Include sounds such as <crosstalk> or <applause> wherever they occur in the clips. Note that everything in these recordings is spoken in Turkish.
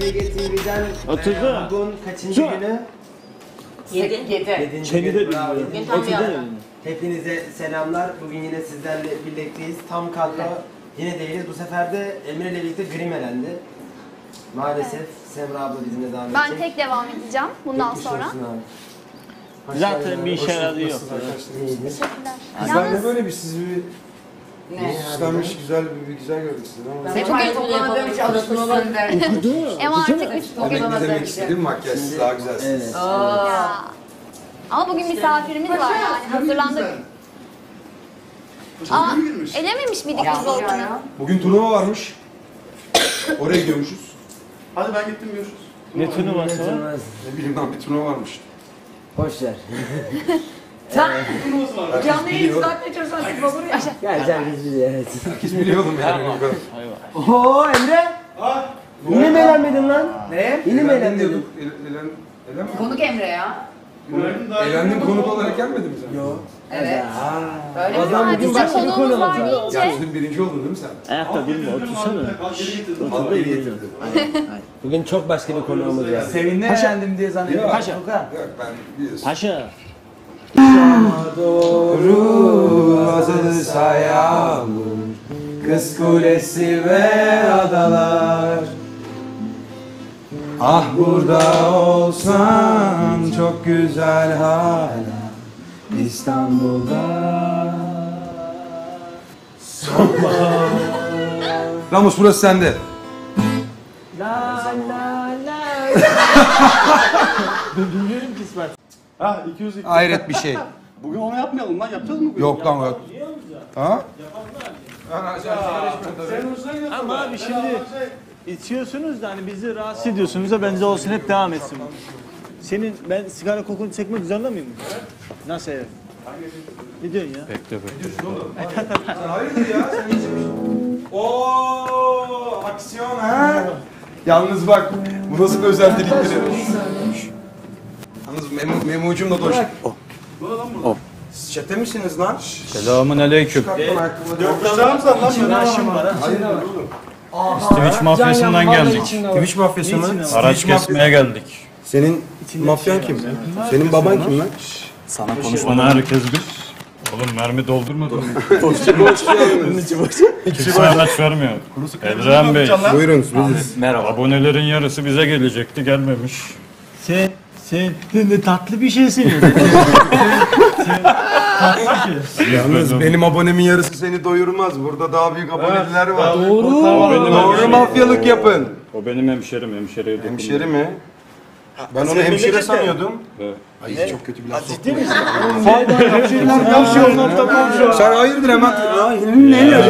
TV'den Otuzda. bugün kaçıncı Şu. günü? Yedi. Yedinci Kendi de gün. Bravo. bilmiyorum. Tam. Hepinize selamlar. Bugün yine sizlerle birlikteyiz. Tam kadro yine değiliz. Bu sefer de Emre ile birlikte Grim elendi. Maalesef Semra abla bizimle devam edecek. Ben tek devam edeceğim bundan Geçmiş sonra. olsun abi. Hoş Zaten geldin bir işe yok. İyidir. Teşekkürler. Ben de Yalnız böyle bir sizi bir Ne? süslenmiş güzel bir, bir güzel gördük sizi ama. Sen bugün toplamadığım için alışmışsın derdim. ama artık üç Demek ne demek istedim makyajsız daha güzelsiniz. Evet. ya. Ama bugün misafirimiz var yani hazırlandık. Aa, elememiş miydik biz Volkan'ı? Bugün turnuva varmış. Oraya gidiyormuşuz. Hadi ben gittim görüşürüz. Ne turnuvası var? Ne bileyim ben bir turnuva varmış. Boş ver. <laughs> Herkes Canlı yayın biliyor. zaten çalışan olur ya. Gel gel biz biz evet. Herkes biliyor oğlum yani. bu kadar. Oo Emre. Yine mi eğlenmedin lan? Ne? Yine mi eğlenmedin? mi? Konuk Emre ya. Eğlendim konuk olarak gelmedin mi sen? Yok. Evet. Aa. Öyle O mi? Ha, bizim konuğumuz konu var deyince. Ya bizim birinci oldun değil mi sen? Ayakta otursana. Bak geri getirdim. Al beni getirdin. Bugün çok başka bir konuğumuz var. Sevindim eğlendim diye zannediyorum. Paşa. Yok ben biliyorsun. Paşa. Doğru azalırsa yağmur Kız kulesi ve adalar Ah burada olsam çok güzel hala İstanbul'da Ramos burası sende. Bilmiyorum <laughs> ki. Ha 200 Hayret bir şey. <laughs> Bugün onu yapmayalım lan. Yapacağız mı bugün? Yok lan yok. Ha? Senin hoşuna gidiyor. Ama abi şimdi içiyorsunuz da hani bizi rahatsız ediyorsunuz da bence olsun hep devam etsin. Senin ben sigara kokunu çekmek zorunda mıyım? Nasıl evet? Ne diyorsun ya? Hayırdır ya sen iyice Oo aksiyon ha. Yalnız bak bu nasıl bir özellikleri. Memo, memucum da doş. Oh. Oh. Siz çete misiniz lan? Selamun aleyküm. Gökçe misin lan? İçinde aşım var ha. Hayır oğlum. Twitch mafyasından geldik. Twitch mafyası mı? Araç kesmeye geldik. Senin mafyan kim? Senin baban kim lan? Sana konuşmanı herkes bir. Oğlum mermi doldurmadın mı? <laughs> Kimse araç vermiyor. Edren Bey, Buyurun merhaba. Abonelerin yarısı bize gelecekti, gelmemiş. Sen sen ne tatlı bir şeysin <laughs> ya. Yalnız benim abonemin yarısı seni doyurmaz. Burada daha büyük aboneliler var. Doğru. Doğru mafyalık yapın. O benim hemşerim, hemşereye dokunma. Hemşeri mi? Ben onu hemşire sanıyordum. Evet. Ay çok kötü bir laf. Ciddi misin? Sen hayırdır hemen? Ne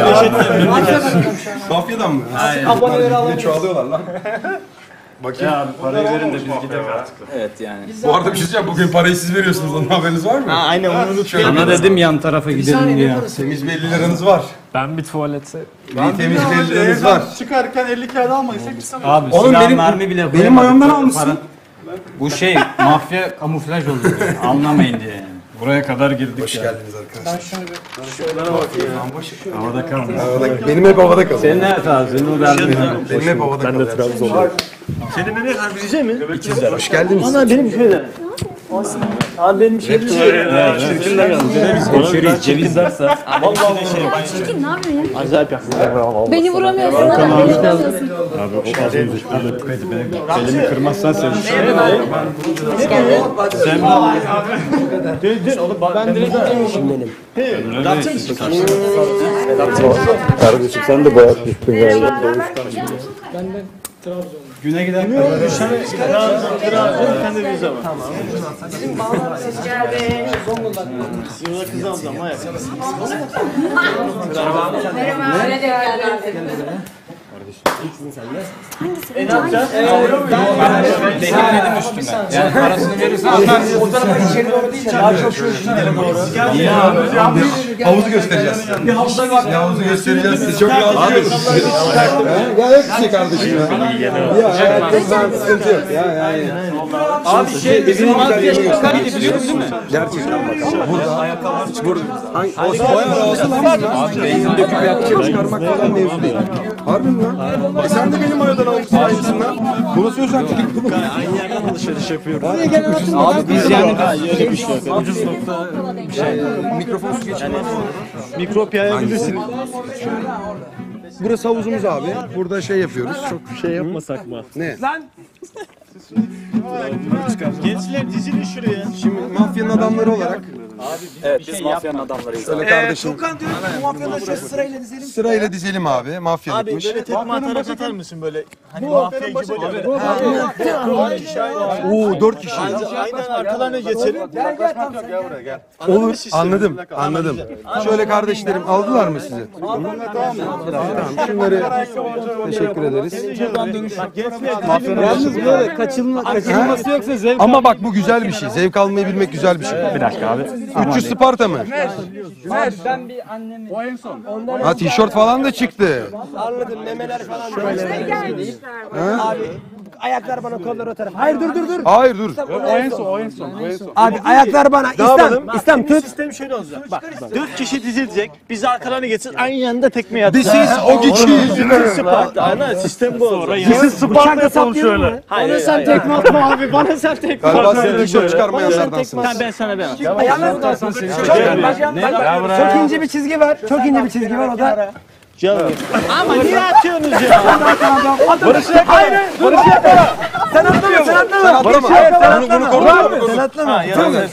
Mafyadan mı? Aboneleri alalım. Çoğalıyorlar lan. <laughs> Bakayım. Ya parayı verin de biz gidelim artık. Evet yani. Bu arada bir şey diyeceğim. Bugün parayı siz veriyorsunuz. Onun haberiniz var mı? Aynen onu unuttum. Sana dedim yan tarafa gidelim diye. Temiz bir 50 liranız var. Ben bir tuvaletse. Bir temiz bir 50 liranız var. Çıkarken 50 kağıt almadıysak çıkamayız. Abi Oğlum silah benim- mermi bile benim koyamadık. ayağımdan almışsın. Bu şey mafya kamuflaj oluyor. Anlamayın diye yani. Buraya kadar girdik Hoş ya. geldiniz arkadaşlar. Havada kalmış. Havada, benim hep havada kalıyor. Senin nerede abi? Senin o derdin Benim hep havada kalıyor. Ben de Trabzon'da. Senin beni harbici mi? Hoş geldiniz. Ana benim şöyle. Abi benim şey mi? Çirkinler yalnız. Hemşeri ceviz derse. Vallahi şey. Çirkin ne yapıyorsun ya? Acayip yaptın. Beni vuramıyorsun. Beni vuramıyorsun. Abi o az önce hadi benim elimi kırmazsan sen. Sen Dön dön oğlum ben direkt Şimdi benim. Kardeşim sen de bayağı düştün galiba. Güne giden Trabzon, Trabzon, bir tane de vize var. Tamam. Yılda kız alacağım ha ya. Merhaba. Öyle de geldi. E ne yapacağız? Benim dedim üstüne. Yani parasını verirsen atarsın. O tarafa içeri doğru değil. Daha çok şu Niye abi? Havuzu göstereceğiz. Bir havuzu göstereceğiz. Siz çok rahat Ya hepsi kardeşim ya. Ya hayatımda sıkıntı yok. Ya yani. Abi şey bizim mafya çıkar biliyor musun? Gerçekten bak. Burada. Burada. Hangi? O lan burada. Abi benzin döküp yakacak çıkarmak falan mevzu değil. Harbi mi lan? E sen de benim aradan almışsın aynısını lan. Bu nasıl özellik bu? Aynı yerden alışveriş yapıyoruz. Abi biz yani Öyle bir şey yok. Ucuz nokta mikrofon su geçirmez. mikrop yayabilirsin. Burası havuzumuz abi. Burada şey yapıyoruz. Çok Şey yapmasak mı? ne? Gençler dizilin şuraya. Şimdi mafyanın adamları olarak Evet biz mafyanın adamlarıyız. şöyle kardeşim Furkan diyor ki bu mafyalar şöyle sırayla dizelim. sırayla dizelim abi. Abi Mafyalıkmış. böyle tekme atarak atar mısın böyle? Hani mafya gibi böyle. Oo dört kişi. Aynen arkalarına geçelim. Olur. Anladım. Anladım. Şöyle kardeşlerim aldılar mı sizi? Tamam. Şunları teşekkür ederiz. Bak gençler Yalnız böyle kaçılma, kaçılması yoksa zevk Ama bak bu güzel bir şey. Zevk almayı bilmek güzel bir şey. Bir dakika abi. 300 Sparta mı? Ha tişört falan da çıktı. Anladım memeler falan böyle. Abi ayaklar bana kollar o tarafa. Hayır dur dur dur. Hayır dur. Abi ayaklar bana. İstem. İstem tut. Sistem şöyle olacak. Bak dört kişi dizilecek. Biz arkalarına geçsin aynı yanda tekme atacağız. This is o kişiyiz. Sparta. Aynen sistem bu olacak. Bıçakla Sparta saplayalım mı? Hayır, bana sen tekme atma abi. Bana sen tekme Galiba sen tişört çıkarmayanlardansın. Ben sana ben atacağım. Çok, bak, bak, çok ince bir çizgi var. Çok ince bir çizgi var o da. Canım. Ama niye atıyorsunuz ya? Barış'ı yakala. Barış'ı yakala. Sen atlama sen atlama. Sen atlama. Bunu, korkma. Sen atlama.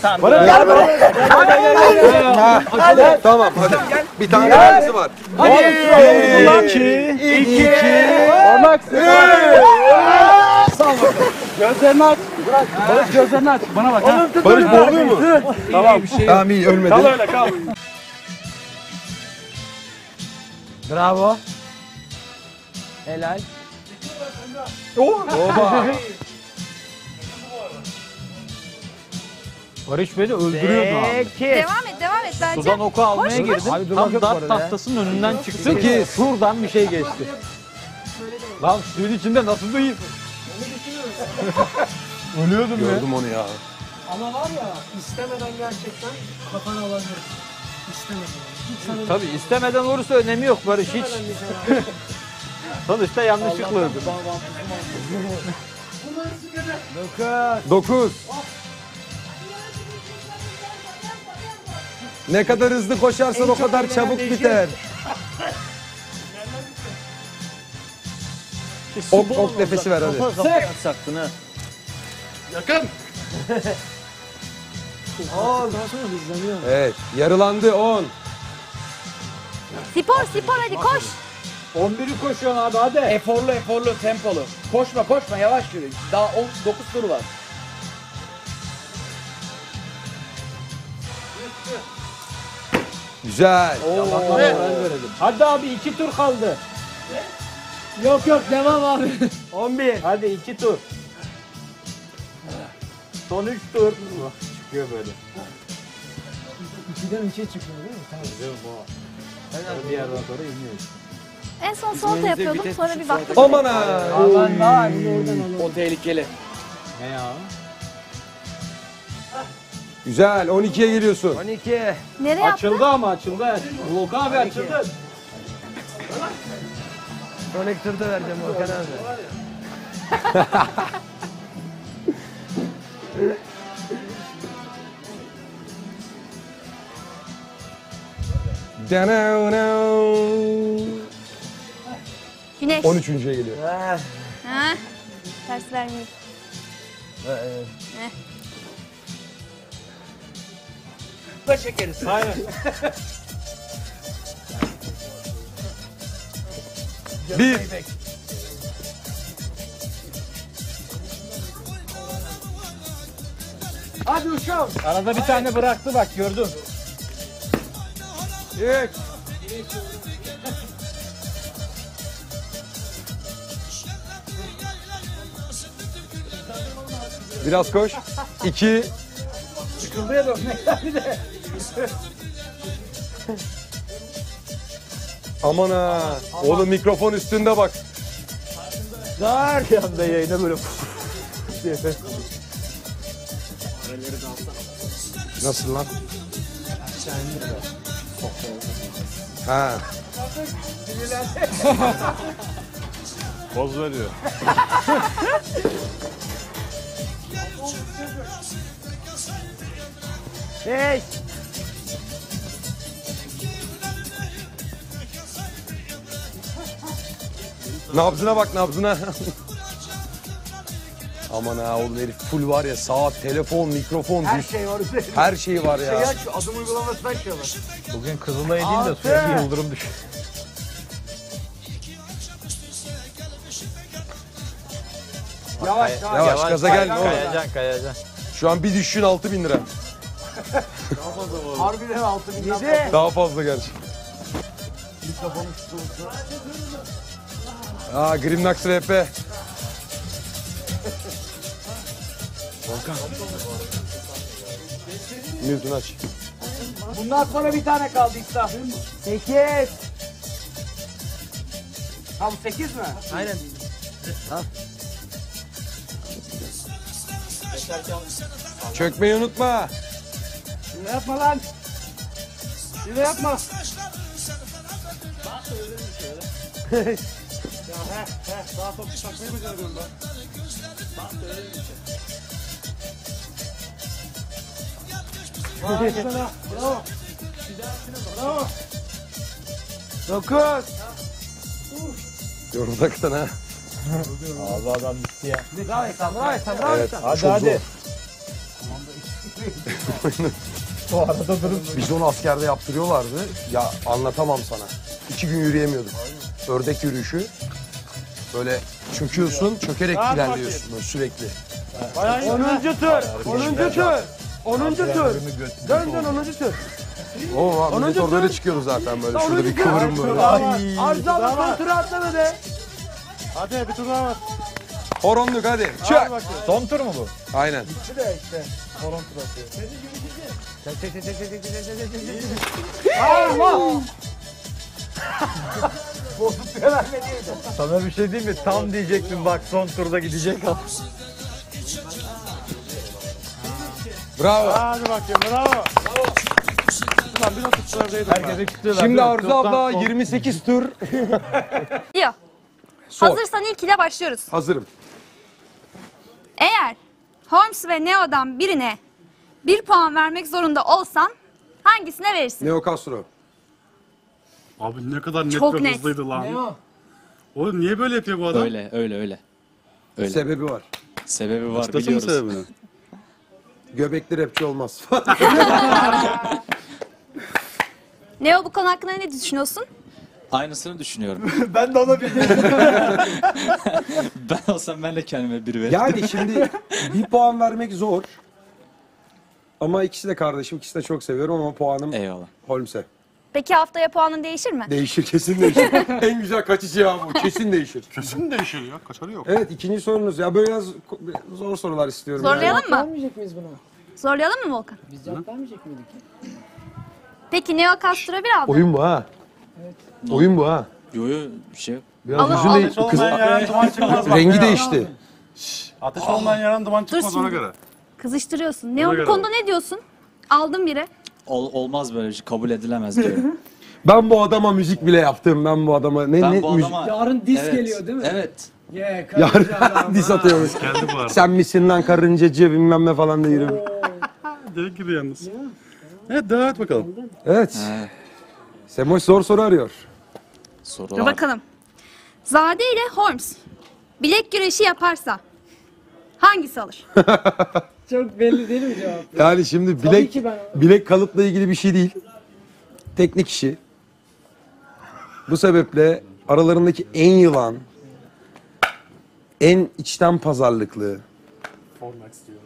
Tamam. Gel buraya. Tamam hadi. Bir tane daha var. Bir, iki, iki. Olmak Gözlerini aç. Barış gözlerini aç. Bana bak ha. Barış boğuluyor mu? Tamam. Tamam iyi ölmedi. Kal öyle kal. Bravo. Helal. Barış beni öldürüyordu abi. Devam et devam et bence. Sudan oku almaya girdim. Abi Tam dart tahtasının önünden çıktım. Şuradan bir şey geçti. Lan suyun içinde nasıl duyayım? <laughs> Ölüyordum ya. Gördüm onu ya. Tabii istemeden olursa önemi yok Barış hiç. <laughs> Sonuçta yanlışlıkla öldü. 9. Ne kadar hızlı koşarsan o kadar çabuk biter. Ok ok nefesi ver hadi. Kafa kafa atsaktın ha. Yakın. <laughs> Evet yarılandı 10. Spor spor hadi koş. 11'i koşuyorsun abi hadi. Eforlu eforlu tempolu. Koşma koşma yavaş yürü. Daha 9 tur var. Güzel. Hadi abi 2 tur kaldı. Yok yok devam abi. <laughs> 11. Hadi 2 tur. Son 3 tur. Çıkıyor böyle. 2'den 3'e çıkıyor değil mi? Tamam. Bir yerden sonra iniyor. En son solta yapıyordum sonra bir baktım. Aman ha. Aman alalım. O tehlikeli. Ne ya? Güzel 12'ye geliyorsun. 12. Nereye yaptın? Açıldı ama açıldı. Volkan abi açıldı. Konektörü de vereceğim Volkan abi. <laughs> Güneş. 13.ye geliyor. Ah, Ha? Ters vermeyeyim. evet. Heh. Da çekeriz. <laughs> Bir. Hadi uşağım. Arada bir tane bıraktı bak gördüm. 3. Biraz koş. İki. Çıkıldıya dön. Bir de. Aman ha. Oğlum mikrofon üstünde bak. Dar yanda yayına böyle diye. Nasıl lan? Ha. Poz veriyor. Hey. Nabzına bak nabzına. Aman ha oğlum herif full var ya saat, telefon, mikrofon, Her düş- şey var üzerinde. her şey var Şey ya. aç, adım uygulamasını açıyorlar. Bugün Kızılay'a değil de suya bir Altı. yıldırım düş. Yavaş yavaş. Yavaş gaza gelme oğlum. Kayacan kayacan. Şu an bir düşüşün 6000 lira. Harbiden altı bin. Yedi. Daha fazla gerçi. Mikrofonun tutulsun. Aa Grimnax RP. Volkan. Newton aç. Bundan sonra bir tane kaldı İslam. Sekiz. Tam sekiz mi? Aynen. Çökmeyi unutma. Şunu yapma lan. Şunu yapma. <laughs> ya he he daha top takmayı beceremiyorum ben. Vay sana. Bravo. Bravo. Dokuz. Yorulacaksan ha. Ağzı adam bitti ya. Bravo İslam, bravo İslam, bravo Evet. İslam. Hadi çok hadi. <laughs> Bu arada durup Biz onu askerde yaptırıyorlardı. Ya anlatamam sana. İki gün yürüyemiyordum. Ördek yürüyüşü. Böyle çöküyorsun, çökerek Rahat ilerliyorsun böyle sürekli. Bayağı 10. tur. 10. tur. 10. tur. Dön dön 10. tur. Oo abi Onuncu millet orada öyle çıkıyordu zaten böyle şurada bir kıvırım böyle. Ay. Arzu abla son tura atlamadı. Hadi bir tur daha var. Horonluk hadi. Çök. Son tur mu bu? Aynen. Bitti de işte. Horon tur atıyor. Allah! Vermediydi. Sana bir şey diyeyim mi? Tam diyecektim bak son turda gidecek al. Bravo. Hadi bakayım bravo. Ulan Herkese. Şimdi Arzu abla son- 28 tur. <laughs> Diyor. Sor. Hazırsan ilk ile başlıyoruz. Hazırım. Eğer Holmes ve Neo'dan birine bir puan vermek zorunda olsan hangisine verirsin? Neo Castro. Abi ne kadar net Çok ve net. hızlıydı lan. Ne o? Oğlum niye böyle yapıyor bu adam? Öyle öyle öyle. Öyle. Sebebi var. Sebebi var Açıklasana biliyoruz. sebebini. Göbekli rapçi olmaz. <laughs> Neo bu konu hakkında ne düşünüyorsun? Aynısını düşünüyorum. <laughs> Ben de ona bir <laughs> ben olsam ben de kendime bir veririm. yani şimdi bir puan vermek zor. Ama ikisi de kardeşim, ikisi de çok seviyorum ama puanım Eyvallah. Holmes'e. Peki haftaya puanın değişir mi? Değişir, kesin değişir. <laughs> en güzel kaçıcı ya bu, kesin değişir. Kesin değişir ya. Kaçarı yok. Evet, ikinci sorunuz. Ya böyle biraz zor sorular istiyorum. yani. Zorlayalım mı? Vermeyecek miyiz bunu? Zorlayalım mı Volkan? Biz cevap vermeyecek miydik? Peki Neo Castro bir aldı. Oyun bu ha. Oyun bu ha. Yo yo bir şey yok. Biraz Alın, yüzün alın. de kız Olmayan yaran duman çıkmaz bak <laughs> rengi ya. değişti. Ateş olmayan yaran duman çıkmaz şimdi. ona göre. Kızıştırıyorsun. Neo bu göre. konuda ne diyorsun? Aldım biri. Ol- olmaz böyle şey. Kabul edilemez diyorum. Ben bu adama müzik bile yaptım. Ben bu adama ne ben ne bu müzik adama... Yarın evet, geliyor değil mi? Evet. Ye, Yarın <laughs> diss atıyormuş. Geldi bu arada. Sen misin lan karıncacı bilmem ne falan diyorum. Direkt gibi yalnız. Evet devam et bakalım. Evet. Semoş zor soru arıyor. soru Dur var. bakalım. Zade ile Holmes bilek güreşi yaparsa hangisi alır? <laughs> Çok belli değil mi cevap? Yani şimdi Tabii bilek ki ben- bilek kalıpla ilgili bir şey değil. Teknik işi. Bu sebeple aralarındaki en yılan, en içten pazarlıklı.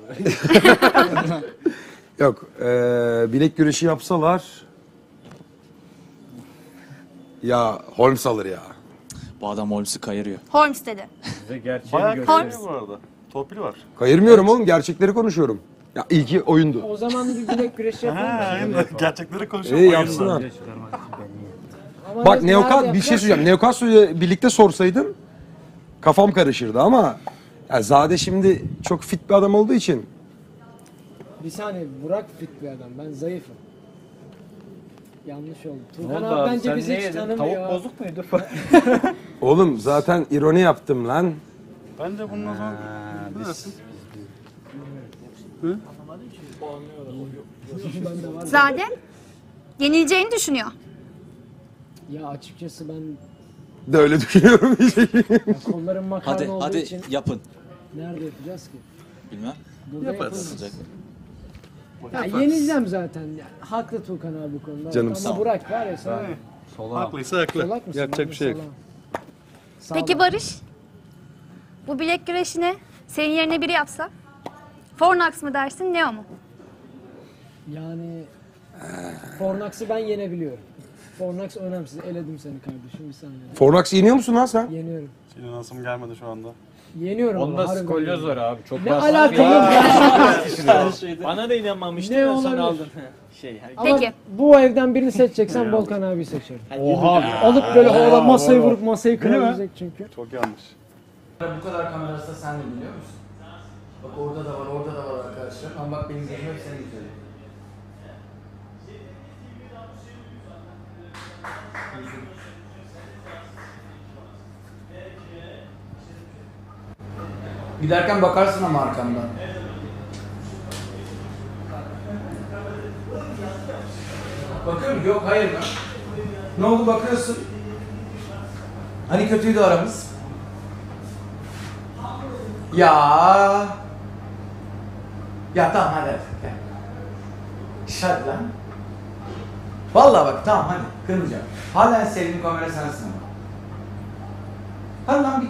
<laughs> Yok, eee, bilek güreşi yapsalar ya Holmes alır ya. Bu adam Holmes'u kayırıyor. Holmes dedi. Bize gerçeği Bayağı gösteriyor. Holmes. bu arada. Torpil var. Kayırmıyorum oğlum gerçekleri konuşuyorum. Ya ilki oyundu. O zaman bir bilek güreşi yapalım. Aynen. Gerçekleri konuşuyor. İyi yapsınlar. Ama Bak Neokas nerede bir şey yapacağız? söyleyeceğim. Neokas'la birlikte sorsaydım kafam karışırdı ama ya Zade şimdi çok fit bir adam olduğu için Bir saniye Burak fit bir adam. Ben zayıfım. Yanlış oldu. Oldu abi bence bizi hiç tanımıyor. Tavuk bozuk muydu? oğlum zaten ironi yaptım lan. Ben de bunun o zaman... Ne dersin? Zade yenileceğini düşünüyor. Ya açıkçası ben De öyle düşünüyorum. kollarım makarna Hadi olduğu hadi için yapın. nerede yapacağız ki? Bilmem. Burada yaparız. Sıcak. Ya yenileceğim zaten. Ya, haklı Tuğkan abi bu konuda. Canım Ama sağ ol. Burak var ya sen Haklıysa haklı. solak mısın? Yapacak Ben bir şey yok. solağım. Sağ Peki ol. Barış? Bu bilek güreşini senin yerine biri yapsa? Fornax mı dersin, Neo mu? Yani Fornax'ı ben yenebiliyorum. Fornax önemsiz. Eledim seni kardeşim bir saniye. Fornax yeniyor musun lan sen? Yeniyorum. Senin nasım gelmedi şu anda. Yeniyorum Onda ama harbiden skolyoz var abi. Çok Ne basit alaka bir- yok? Bana da inanmamıştın Ne da sen olabilir? aldın. <laughs> şey. Ama Peki. bu evden birini seçeceksen Volkan abi seçerim. Oha. Alıp böyle havada masayı vurup masayı kırabilecek çünkü. Çok yanlış. Bu kadar kamerası da sen de biliyor musun? Bak orada da var, orada da var arkadaşlar. Ama bak benim gözüm hep senin üzerinde. Giderken bakarsın ama arkamdan. Bakıyorum yok hayır lan. Ne oldu bakıyorsun? Hani kötüydü aramız? Ya. Ya tamam hadi hadi. Gel. Şş, lan. Vallahi bak tamam hadi kırmayacağım. Hala en sevdiğim kamera sensin ama. Hadi lan bir.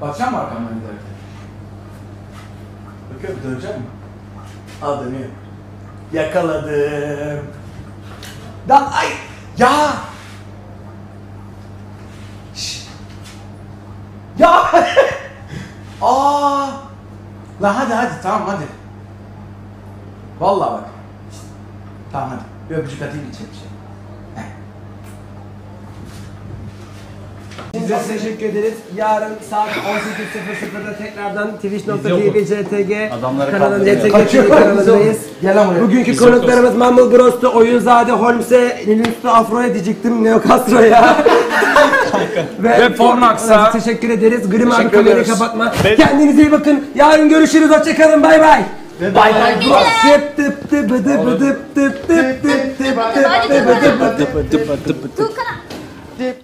Bakacağım mı arkamdan giderken? Bakıyorum döneceğim mi? Aa dönüyor. Yakaladım. Lan ay! Ya! Şşt. Ya! Aa! Lan hadi hadi tamam hadi. Vallahi bak. Tamam hadi. Bir öpücük atayım içeri bir şey. Size teşekkür ederiz. Yarın saat 18.00'da tekrardan twitch.tv CTG Adamları kanalın. CTG kanalındayız. Bugünkü konuklarımız Mumble Bros'tu, Oyunzade Holmes'e, Linus'tu Afro'ya diyecektim, Neo Castro'ya. Ve, Fornax'a. Teşekkür ederiz. Grim abi kamerayı kapatma. Kendinize iyi bakın. Yarın görüşürüz. Hoşçakalın. Bay bay. Bay bay. Tıp tıp tıp tıp tıp tıp tıp tıp tıp tıp tıp tıp tıp tıp. Tuğkan